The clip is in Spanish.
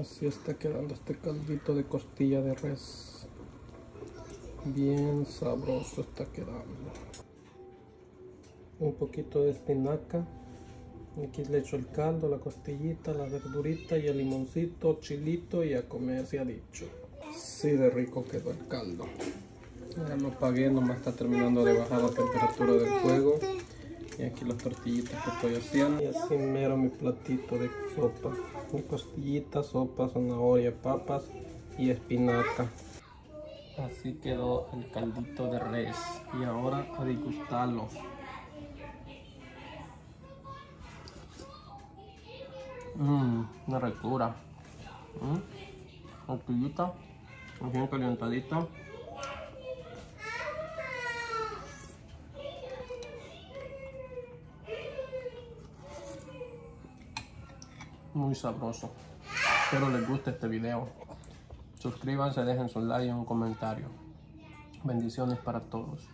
Así está quedando este caldito de costilla de res. Bien sabroso está quedando. Un poquito de espinaca. Aquí le echo el caldo, la costillita, la verdurita y el limoncito, chilito y a comer se ha dicho. Sí de rico quedó el caldo. Ya lo pagué, nomás está terminando de bajar la temperatura del fuego. Aquí las tortillitas que estoy haciendo. Y así mero mi platito de sopa. Mi costillita, sopa, zanahoria, papas y espinaca. Así quedó el caldito de res. Y ahora a degustarlo. Mmm, una recura. Mmm, tortillita, bien calientadita. Muy sabroso. Espero les guste este video. Suscríbanse, dejen su like y un comentario. Bendiciones para todos.